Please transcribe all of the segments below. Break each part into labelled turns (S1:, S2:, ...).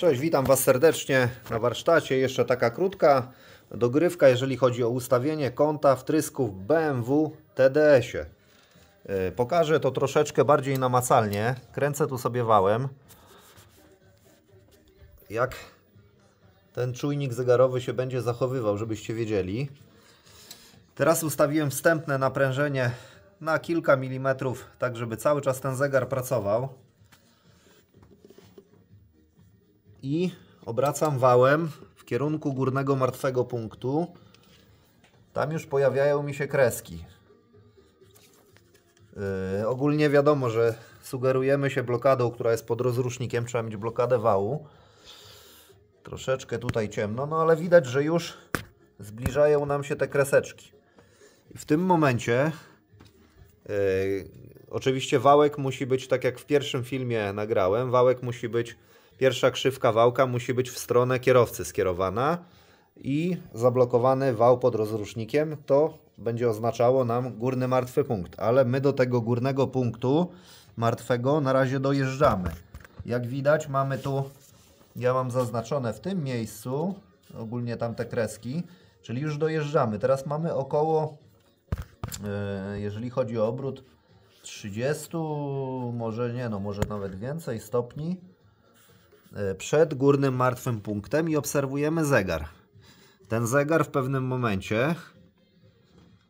S1: Cześć, witam Was serdecznie na warsztacie. Jeszcze taka krótka dogrywka, jeżeli chodzi o ustawienie kąta wtrysków BMW TDS-ie. Yy, Pokażę to troszeczkę bardziej namacalnie. Kręcę tu sobie wałem. Jak ten czujnik zegarowy się będzie zachowywał, żebyście wiedzieli. Teraz ustawiłem wstępne naprężenie na kilka milimetrów, tak żeby cały czas ten zegar pracował. I obracam wałem w kierunku górnego martwego punktu. Tam już pojawiają mi się kreski. Yy, ogólnie wiadomo, że sugerujemy się blokadą, która jest pod rozrusznikiem. Trzeba mieć blokadę wału. Troszeczkę tutaj ciemno, no ale widać, że już zbliżają nam się te kreseczki. I w tym momencie yy, oczywiście wałek musi być tak jak w pierwszym filmie nagrałem. Wałek musi być, pierwsza krzywka wałka musi być w stronę kierowcy skierowana i zablokowany wał pod rozrusznikiem. To będzie oznaczało nam górny martwy punkt, ale my do tego górnego punktu martwego na razie dojeżdżamy. Jak widać mamy tu, ja mam zaznaczone w tym miejscu, ogólnie tamte kreski, czyli już dojeżdżamy. Teraz mamy około Yy, jeżeli chodzi o obrót 30, może nie, no może nawet więcej stopni przed górnym martwym punktem i obserwujemy zegar. Ten zegar w pewnym momencie,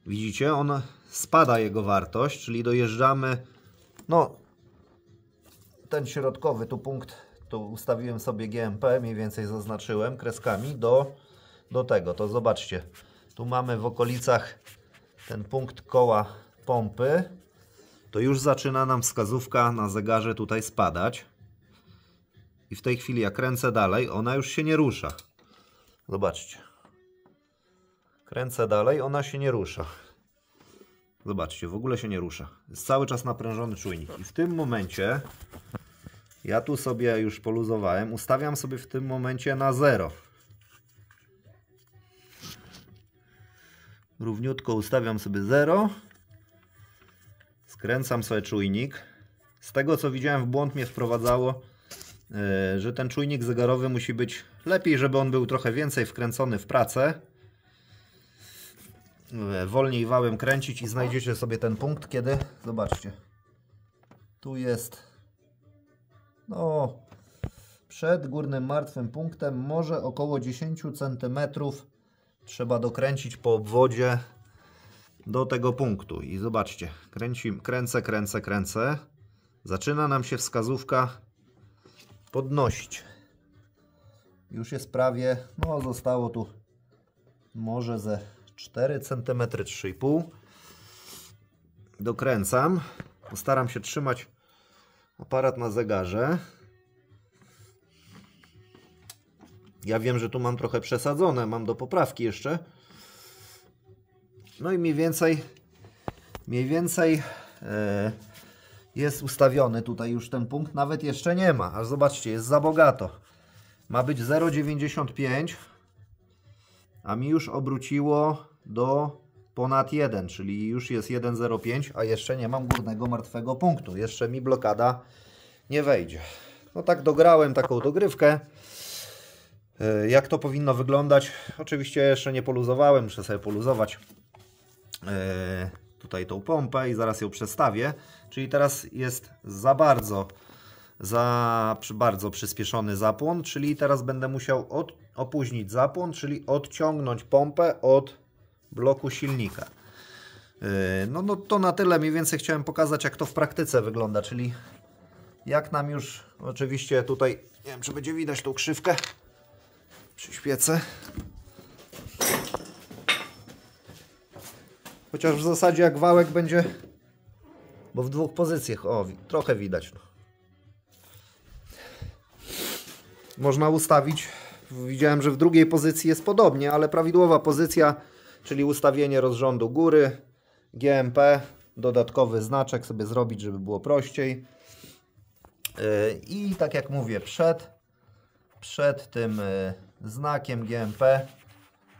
S1: widzicie, on spada jego wartość, czyli dojeżdżamy, no ten środkowy tu punkt, tu ustawiłem sobie GMP, mniej więcej zaznaczyłem kreskami do, do tego, to zobaczcie, tu mamy w okolicach ten punkt koła pompy, to już zaczyna nam wskazówka na zegarze tutaj spadać. I w tej chwili jak kręcę dalej, ona już się nie rusza. Zobaczcie. Kręcę dalej, ona się nie rusza. Zobaczcie, w ogóle się nie rusza. Jest cały czas naprężony czujnik. I w tym momencie, ja tu sobie już poluzowałem, ustawiam sobie w tym momencie na 0. równiutko ustawiam sobie 0 skręcam sobie czujnik z tego co widziałem w błąd mnie wprowadzało że ten czujnik zegarowy musi być lepiej żeby on był trochę więcej wkręcony w pracę yy, wolniej wałem kręcić i znajdziecie sobie ten punkt kiedy zobaczcie tu jest no przed górnym martwym punktem może około 10 centymetrów trzeba dokręcić po obwodzie do tego punktu. I zobaczcie, kręci, kręcę, kręcę, kręcę. Zaczyna nam się wskazówka podnosić. Już jest prawie, no zostało tu może ze 4 cm, 3,5 Dokręcam. Postaram się trzymać aparat na zegarze. Ja wiem, że tu mam trochę przesadzone, mam do poprawki jeszcze. No i mniej więcej mniej więcej e, jest ustawiony tutaj już ten punkt, nawet jeszcze nie ma, aż zobaczcie, jest za bogato. Ma być 0,95 a mi już obróciło do ponad 1, czyli już jest 1,05, a jeszcze nie mam górnego martwego punktu. Jeszcze mi blokada nie wejdzie. No tak dograłem taką dogrywkę. Jak to powinno wyglądać? Oczywiście jeszcze nie poluzowałem, muszę sobie poluzować tutaj tą pompę i zaraz ją przestawię. Czyli teraz jest za bardzo, za bardzo przyspieszony zapłon, czyli teraz będę musiał od, opóźnić zapłon, czyli odciągnąć pompę od bloku silnika. No, no to na tyle mniej więcej chciałem pokazać jak to w praktyce wygląda, czyli jak nam już oczywiście tutaj, nie wiem czy będzie widać tą krzywkę, przyświecę. Chociaż w zasadzie jak wałek będzie, bo w dwóch pozycjach, o trochę widać. No. Można ustawić, widziałem, że w drugiej pozycji jest podobnie, ale prawidłowa pozycja, czyli ustawienie rozrządu góry, GMP, dodatkowy znaczek sobie zrobić, żeby było prościej. Yy, I tak jak mówię, przed, przed tym yy, znakiem GMP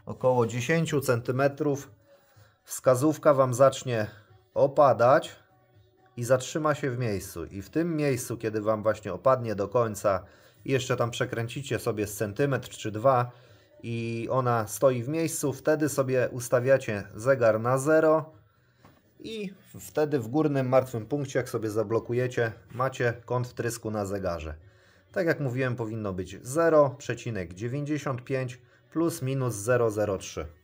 S1: około 10 cm wskazówka Wam zacznie opadać i zatrzyma się w miejscu. I w tym miejscu, kiedy Wam właśnie opadnie do końca i jeszcze tam przekręcicie sobie z centymetr czy dwa i ona stoi w miejscu, wtedy sobie ustawiacie zegar na 0 i wtedy w górnym martwym punkcie, jak sobie zablokujecie, macie kąt wtrysku na zegarze. Tak jak mówiłem, powinno być 0,95 plus minus 0,03.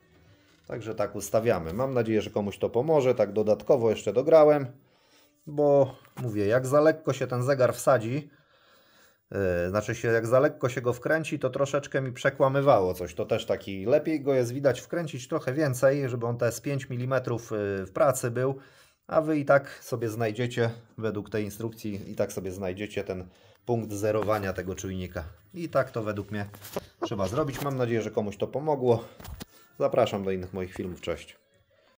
S1: Także tak ustawiamy. Mam nadzieję, że komuś to pomoże. Tak dodatkowo jeszcze dograłem, bo mówię, jak za lekko się ten zegar wsadzi, yy, znaczy się jak za lekko się go wkręci, to troszeczkę mi przekłamywało coś. To też taki, lepiej go jest widać wkręcić trochę więcej, żeby on te z 5 mm w pracy był, a Wy i tak sobie znajdziecie, według tej instrukcji, i tak sobie znajdziecie ten punkt zerowania tego czujnika. I tak to według mnie trzeba zrobić. Mam nadzieję, że komuś to pomogło. Zapraszam do innych moich filmów. Cześć.